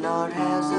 Lord has